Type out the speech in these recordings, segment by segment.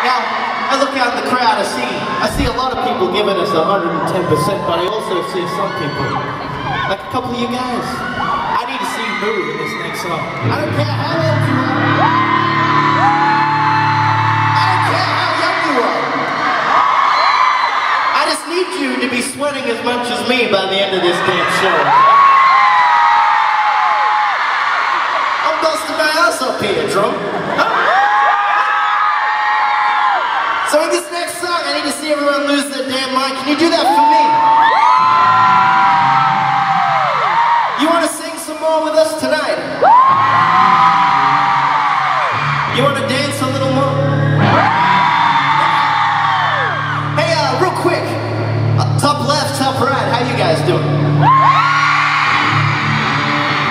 Now, I look out in the crowd, I see, I see a lot of people giving us 110%, but I also see some people, like a couple of you guys. I need to see you move in this next song. I don't care how old you are. I don't care how you are. I just need you to be sweating as much as me by the end of this damn show. I'm busting my ass up here, drum. So in this next song, I need to see everyone lose their damn mind. Can you do that for me? You want to sing some more with us tonight? You want to dance a little more? Hey, uh, real quick, uh, top left, top right, how you guys doing?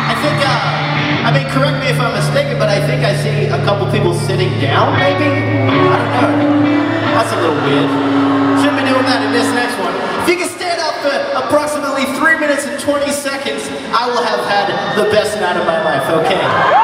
I think, uh, I mean, correct me if I'm mistaken, but I think I see a couple people sitting down, maybe? I don't know. Weird. Shouldn't be doing that in this next one. If you can stand up for approximately 3 minutes and 20 seconds, I will have had the best night of my life, okay?